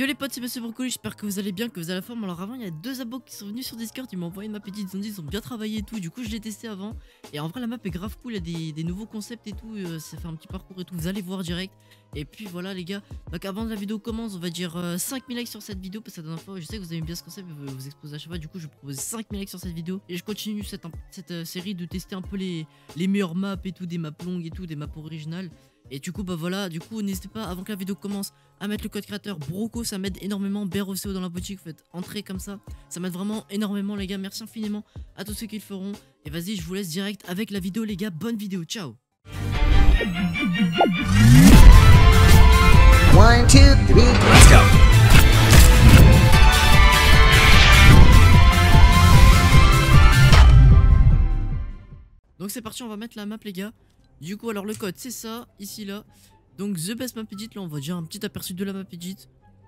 Yo les potes, c'est Monsieur Brocoli, j'espère que vous allez bien, que vous avez la forme. Alors avant, il y a deux abos qui sont venus sur Discord, ils m'ont envoyé ma petite, ils ont dit ils ont bien travaillé et tout, du coup je l'ai testé avant. Et en vrai la map est grave cool, il y a des, nouveaux concepts et tout, euh, ça fait un petit parcours et tout, vous allez voir direct. Et puis voilà les gars, donc avant que la vidéo commence, on va dire euh, 5000 likes sur cette vidéo, parce que la dernière fois, je sais que vous aimez bien ce concept, vous, vous exposez à chaque fois, du coup je propose 5000 likes sur cette vidéo. Et je continue cette, cette euh, série de tester un peu les, les meilleures maps et tout, des maps longues et tout, des maps originales. Et du coup, bah voilà, du coup, n'hésitez pas, avant que la vidéo commence, à mettre le code créateur Broco, ça m'aide énormément. BROCO dans la boutique, vous faites entrer comme ça. Ça m'aide vraiment énormément, les gars. Merci infiniment à tous ceux qui le feront. Et vas-y, je vous laisse direct avec la vidéo, les gars. Bonne vidéo, ciao One, two, three, let's go. Donc c'est parti, on va mettre la map, les gars. Du coup, alors le code, c'est ça, ici, là. Donc The Best Map Edit, là, on va dire un petit aperçu de la map Edit.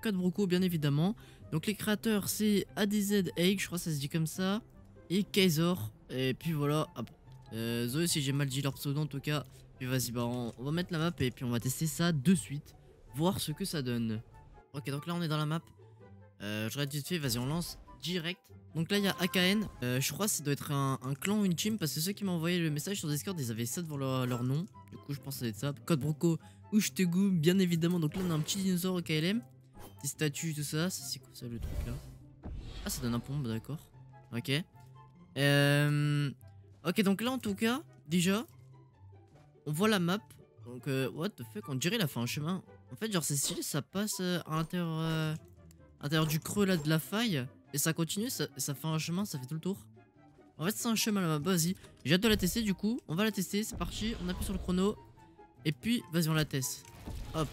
Code Broco, bien évidemment. Donc les créateurs, c'est ADZ Egg, je crois ça se dit comme ça. Et Kaisor. Et puis voilà. Ah, Zoé, si j'ai mal dit leur pseudo, en tout cas. Puis vas-y, bah on, va mettre la map et puis on va tester ça de suite. Voir ce que ça donne. Ok, donc là, on est dans la map. Euh, je vite fait, vas-y, on lance direct. Donc là, il y a AKN. Euh, je crois que ça doit être un, clan ou une team parce que ceux qui m'ont envoyé le message sur Discord, ils avaient ça devant leur, nom. Du coup, je pense que ça doit être ça. Code Broco goûte, bien évidemment. Donc là, on a un petit dinosaure au KLM. Des statues, tout ça. C'est quoi ça, le truc là? Ah, ça donne un pompe, d'accord. Ok. Euh... Ok, donc là, en tout cas, déjà, on voit la map. Donc, euh, what the fuck, on dirait la fin un chemin. En fait, genre, c'est stylé, ça passe à l'intérieur à l'intérieur du creux là de la faille. Et ça continue, ça, fait un chemin, ça fait tout le tour. En fait, c'est un chemin là-bas, vas-y. J'ai hâte de la tester du coup. On va la tester, c'est parti. On appuie sur le chrono. Et puis, vas-y, on la teste. Hop.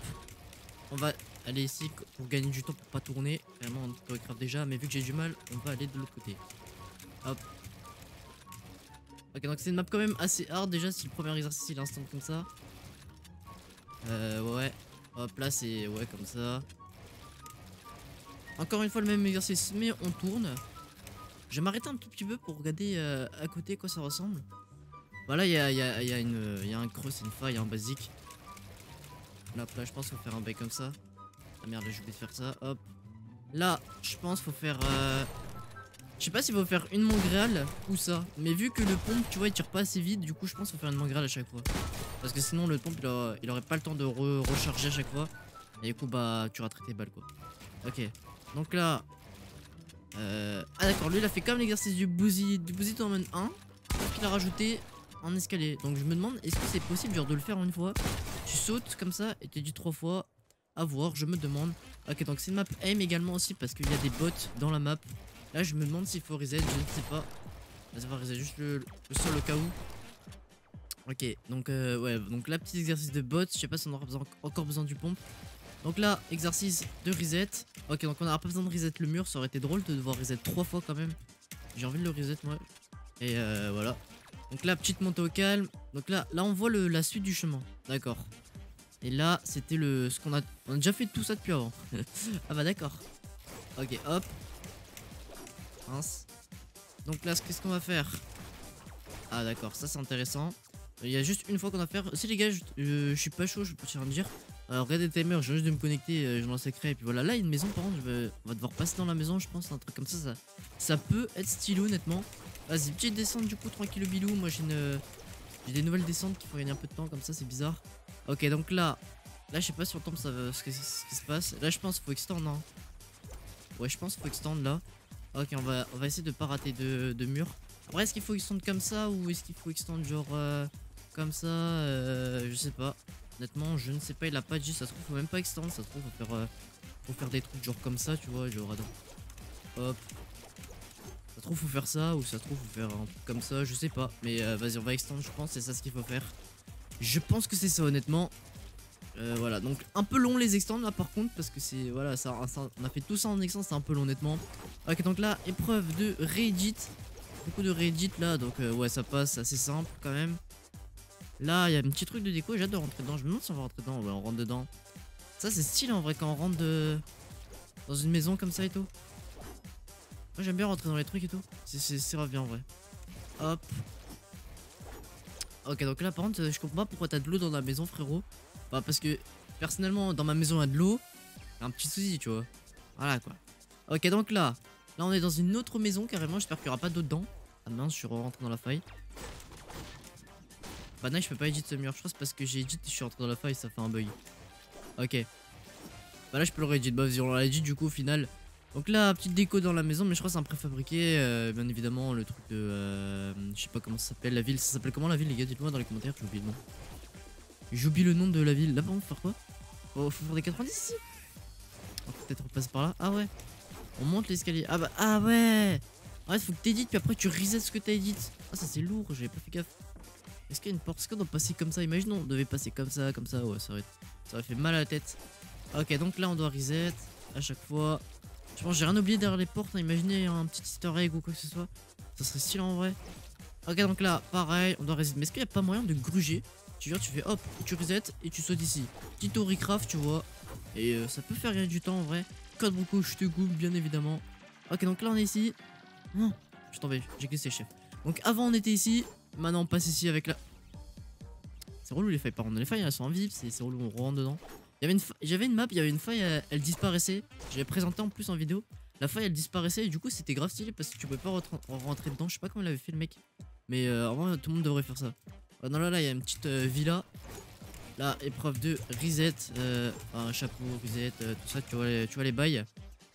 On va aller ici pour gagner du temps pour pas tourner. Vraiment, on chorégraphe déjà, mais vu que j'ai du mal, on va aller de l'autre côté. Hop. Ok, donc c'est une map quand même assez hard déjà si le premier exercice il est instant comme ça. Euh, ouais. Hop, là c'est ouais comme ça. Encore une fois le même exercice, mais on tourne. Je vais m'arrêter un tout petit peu pour regarder euh, à côté quoi ça ressemble. Voilà, il y a, y, a, y, a y a un creux, c'est une faille en basique. Là, là je pense qu'il faut faire un bail comme ça. Ah merde, j'ai oublié de faire ça. Hop. Là, je pense faut faire. Euh... Je sais pas s'il faut faire une Montréal ou ça. Mais vu que le pompe, tu vois, il tire pas assez vite, du coup, je pense qu'il faut faire une Montréal à chaque fois. Parce que sinon, le pompe, il, aura, il aurait pas le temps de re recharger à chaque fois. Et du coup, bah, tu raterais tes balles, quoi. Ok. Donc là. Euh... Ah, d'accord, lui, il a fait comme l'exercice du Boozy, du Boozy Tournament 1. Sauf qu'il a rajouté un escalier. Donc, je me demande, est-ce que c'est possible, genre, de le faire une fois Tu sautes comme ça et tu dis trois fois. À voir, je me demande. Ok, donc c'est une map aim également aussi parce qu'il y a des bots dans la map. Là, je me demande s'il faut reset, je ne sais pas. On va reset juste le, le sol au cas où. Ok, donc euh, ouais, donc là, petit exercice de bot. Je sais pas si on aura encore besoin du pompe. Donc là, exercice de reset. Ok, donc on n'aura pas besoin de reset le mur. Ça aurait été drôle de devoir reset trois fois quand même. J'ai envie de le reset, moi. Et euh, voilà. Donc là, petite montée au calme. Donc là, là on voit la suite du chemin. D'accord. Et là, c'était le ce qu'on a. On a déjà fait tout ça depuis avant. ah bah d'accord. Ok, hop. Mince. Donc là, qu'est-ce qu'on va faire? Ah d'accord, ça c'est intéressant. Il y a juste une fois qu'on va faire. Si les gars, je, suis pas chaud, je peux tiens dire. Alors regardez le timer, je viens juste de me connecter, euh, je lance secret et puis voilà. Là, il y a une maison par contre, je vais... on va devoir passer dans la maison, je pense, un truc comme ça, ça, ça peut être stylé honnêtement. Vas-y, petite descente du coup, tranquille bilou. Moi j'ai une, j'ai des nouvelles descentes qui font gagner un peu de temps comme ça, c'est bizarre. Ok, donc là, là je sais pas si on tombe ça, ce qui se passe. Là, je pense qu'il faut extendre. Hein. Ouais, je pense qu'il faut extendre là. Ok, on va, on va essayer de pas rater de, de mur. Après, est-ce qu'il faut extendre comme ça ou est-ce qu'il faut extendre genre euh, comme ça euh, Je sais pas. Honnêtement, je ne sais pas. Il a pas dit. Ça se trouve, faut même pas extendre. Ça se trouve, faut faire, euh, faut faire des trucs genre comme ça, tu vois. Genre, attends. Hop. Ça se trouve, faut faire ça ou ça se trouve, faut faire un truc comme ça. Je sais pas. Mais euh, vas-y, on va extendre. Je pense c'est ça ce qu'il faut faire. Je pense que c'est ça, honnêtement. Euh, voilà, donc un peu long les extends là par contre parce que c'est voilà ça, on a fait tout ça en extend c'est un peu long honnêtement. Ok donc là épreuve de Reddit, beaucoup de Reddit là donc ouais ça passe assez simple quand même. Là il y a un petit truc de déco j'ai hâte de rentrer dedans, je me demande si on va rentrer dedans, ouais on rentre dedans. Ça c'est stylé en vrai quand on rentre de... dans une maison comme ça et tout. Moi j'aime bien rentrer dans les trucs et tout, c'est grave bien en vrai. Hop. Ok donc là par contre je comprends pas pourquoi t'as de l'eau dans la maison frérot. Bah parce que personnellement dans ma maison il y a de l'eau. Un petit souci tu vois. Voilà quoi. Ok, donc là, là on est dans une autre maison carrément. J'espère qu'il n'y aura pas d'autres dents. Ah mince, je suis rentré dans la faille. Bah non, je peux pas edit ce mur. Je crois parce que j'ai edit je suis rentré dans la faille, ça fait un bug. Ok. Bah là, je peux le réedit. Bah vas-y, on l'a edit du coup au final. Donc là, petite déco dans la maison, mais je crois c'est un préfabriqué. euh, bien évidemment, le truc de. euh, je sais pas comment ça s'appelle, la ville. Ça s'appelle comment la ville, les gars? Dites-moi dans les commentaires, j'ai oublié le nom. J'oublie le nom de la ville. Là, par contre, faire quoi? Faut faire des 90 ici On peut peut-être repasser par là. Ah ouais. On monte l'escalier. Ah bah, ah ouais Ouais, faut que t'édites, puis après tu resets ce que t'as édité. Ah, ça c'est lourd, j'avais pas fait gaffe. Est-ce qu'il y a une porte Est-ce qu'on doit passer comme ça? Imaginons, on devait passer comme ça, comme ça. Ouais, ça aurait, ça aurait fait mal à la tête. Ok, donc là, on doit reset à chaque fois. Je pense que j'ai rien oublié derrière les portes. hein. Imaginez un petit easter egg ou quoi que ce soit. Ça serait stylé en vrai. Ok, donc là, pareil, on doit reset. Mais est-ce qu'il n'y a pas moyen de gruger? Tu viens, tu fais hop, tu reset et tu sautes ici. Petit tour recraft, tu vois. Et euh, ça peut faire gagner du temps en vrai. Code beaucoup, je te goûte, bien évidemment. Ok, donc là, on est ici. Non, je t'en vais, j'ai glissé, chef. Donc avant, on était ici. Maintenant, on passe ici avec la. C'est relou les failles, par contre. Les failles, elles sont invisibles, c'est relou, on rentre dedans. J'avais une map, il y avait une faille, elle, elle disparaissait. J'avais présenté en plus en vidéo. La faille, elle disparaissait et du coup, c'était grave stylé parce que tu pouvais pas rentre- rentrer dedans. Je sais pas comment il avait fait le mec. Mais euh, en vrai, tout le monde devrait faire ça. Non, là, là, il y a une petite euh, villa. Là, épreuve de reset. euh, un chapeau, reset, tout ça, tu vois, les, tu vois les bails.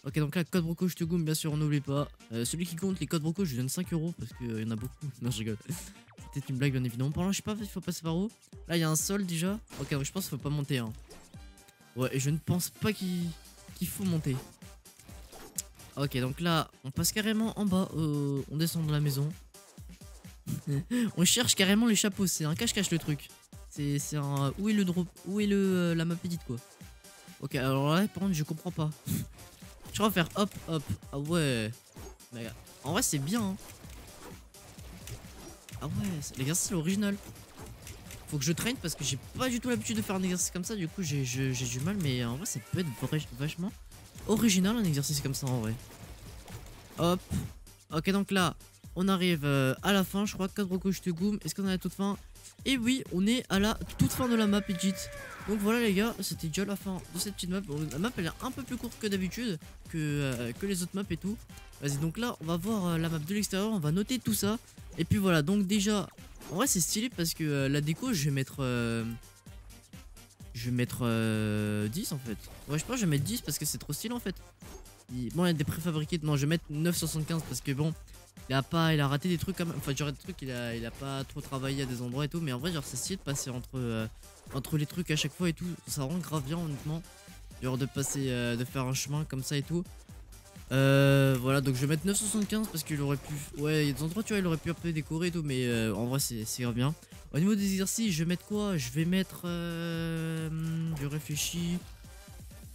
Ok, donc là, code broco, je te goûte, bien sûr, on n'oublie pas. Celui qui compte les codes broco, je lui donne 5 euros parce qu'il y en a beaucoup. Non, je rigole. C'était une blague, bien évidemment. Par là, je sais pas, il faut passer par où Là, il y a un sol déjà. Ok, je pense qu'il faut pas monter. Hein. Ouais, et je ne pense pas qu'il faut monter. Ok, donc là, on passe carrément en bas. euh, on descend dans la maison. on cherche carrément les chapeaux. C'est un cache-cache le truc. C'est un. Où est le drop Où est le euh, la map edit quoi Ok, alors là, par contre, je comprends pas. je vais faire hop, hop. Ah ouais. En vrai, c'est bien. hein. Ah ouais, l'exercice est original. Faut que je traîne parce que j'ai pas du tout l'habitude de faire un exercice comme ça. Du coup, j'ai du mal. Mais en vrai, ça peut être vachement original un exercice comme ça en vrai. Hop. Ok, donc là, on arrive euh, à la fin. Je crois. 4 broco, je te goûte. Est-ce qu'on est à la toute fin? Et oui, on est à la toute fin de la map, Edit. Donc voilà, les gars, c'était déjà la fin de cette petite map. La map, elle est un peu plus courte que d'habitude, que, euh, que les autres maps et tout. Vas-y, donc là, on va voir euh, la map de l'extérieur. On va noter tout ça. Et puis voilà, donc déjà, en vrai, c'est stylé parce que euh, la déco, je vais mettre. euh, je vais mettre euh, 10 en fait. Ouais, je pense que je vais mettre 10 parce que c'est trop stylé en fait. Bon, il y a des préfabriqués. Non, je vais mettre 9,75 parce que bon, il a pas, il a raté des trucs quand même. Enfin, genre des trucs, il a, a pas trop travaillé à des endroits et tout. Mais en vrai, genre, c'est stylé de passer entre, euh, entre les trucs à chaque fois et tout. Ça rend grave bien, honnêtement. Genre de passer, de faire un chemin comme ça et tout. Euh, voilà, donc je vais mettre 9,75 parce qu'il aurait pu. Ouais, il y a des endroits, tu vois, il aurait pu un peu décorer et tout. Mais euh, en vrai, c'est bien. Au niveau des exercices, je vais mettre quoi? Je vais mettre. Euh, je réfléchis.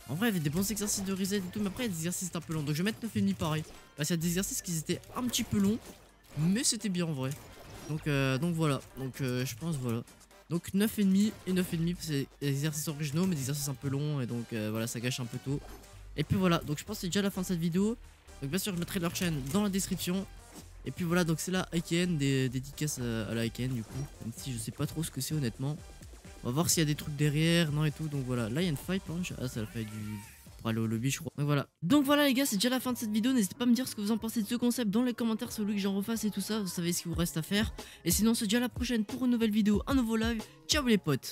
En vrai, il y avait des bons exercices de reset et tout, mais après, il y a des exercices un peu longs. Donc, je vais mettre 9,5 pareil. Parce qu'il y a des exercices qui étaient un petit peu longs, mais c'était bien en vrai. Donc, euh, donc voilà. Donc, je pense, voilà. Donc, 9,5 et 9,5, c'est des exercices originaux, mais des exercices un peu longs, et donc voilà, ça gâche un peu tout. Et puis voilà, donc je pense que c'est déjà la fin de cette vidéo. Donc, bien sûr, je mettrai leur chaîne dans la description. Et puis voilà, donc c'est la IKN, des dédicaces à, à la IKN du coup. Même si je sais pas trop ce que c'est honnêtement. On va voir s'il y a des trucs derrière, non et tout. Donc voilà, là il y a une faille punch. Ah, la faille du. pour aller au lobby, je crois. Donc voilà. Donc voilà, les gars, c'est déjà la fin de cette vidéo. N'hésitez pas à me dire ce que vous en pensez de ce concept dans les commentaires, celui que j'en refasse et tout ça. Vous savez ce qu'il vous reste à faire. Et sinon, c'est déjà la prochaine pour une nouvelle vidéo, un nouveau live. Ciao les potes!